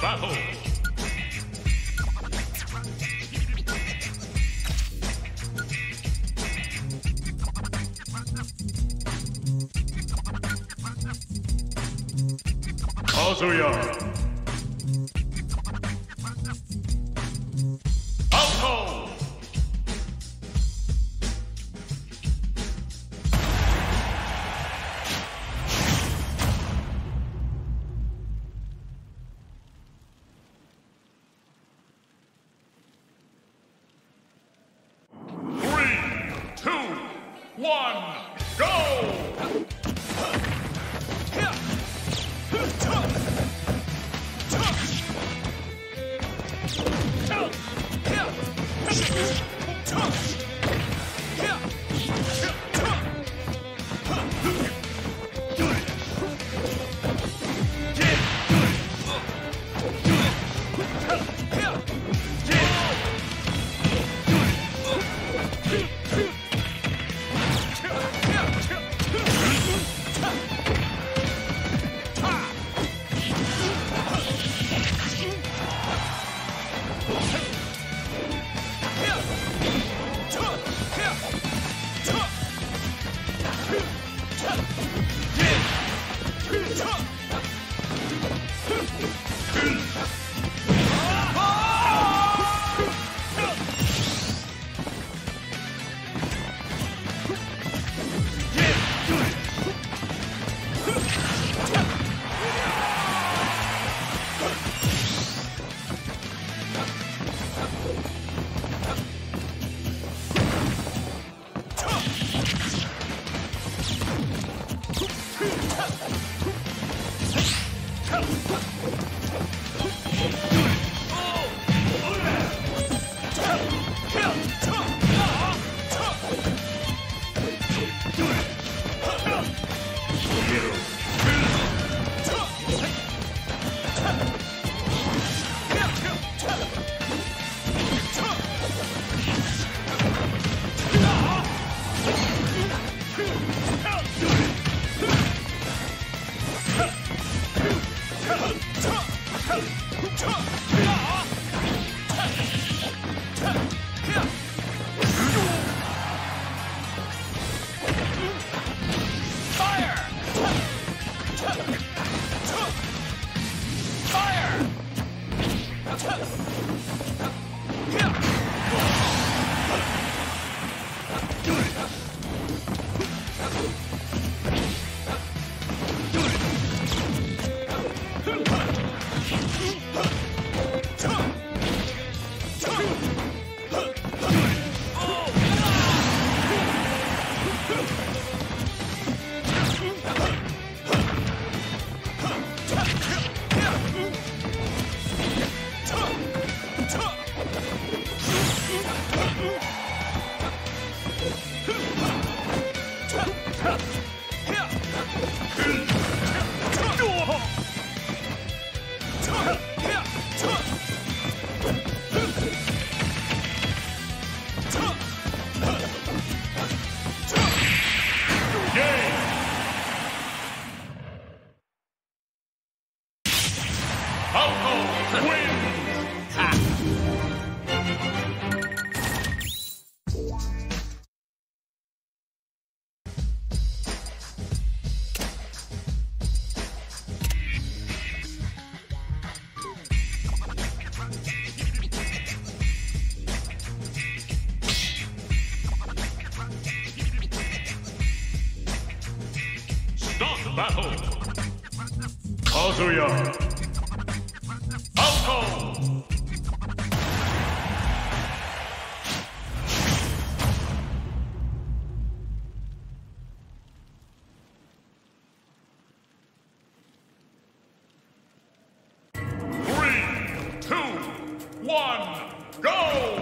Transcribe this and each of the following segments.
battle. Kazuya. One, go! Outlaw wins! Ha! Battle. Kazuya. Falco. Three, two, one, go!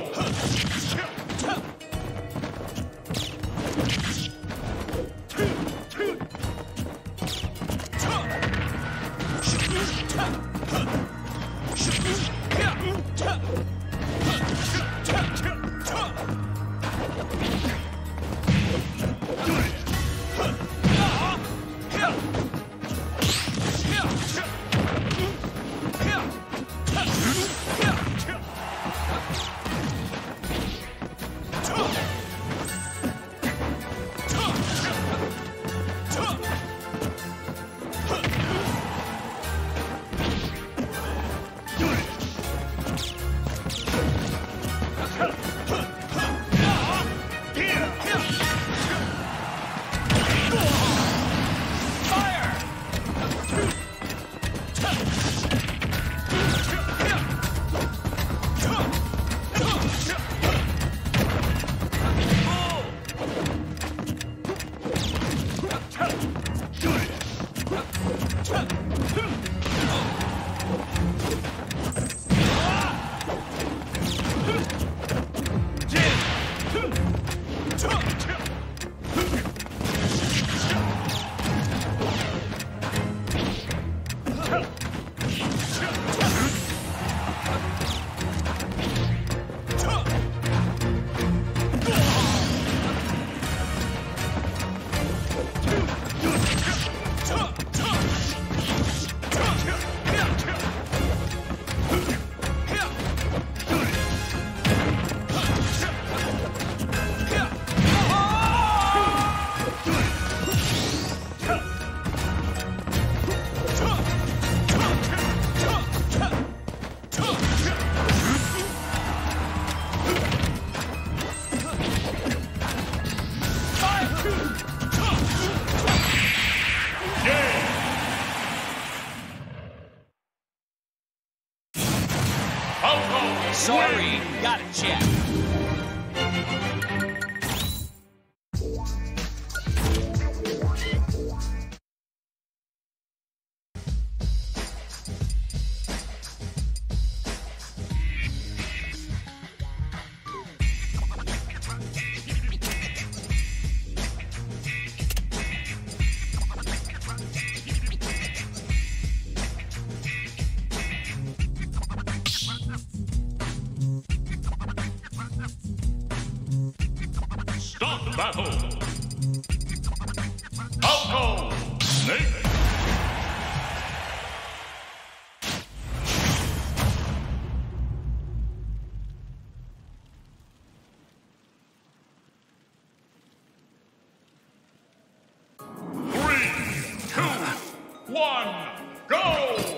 Battle. Falco. Snake. Three, two, one, go!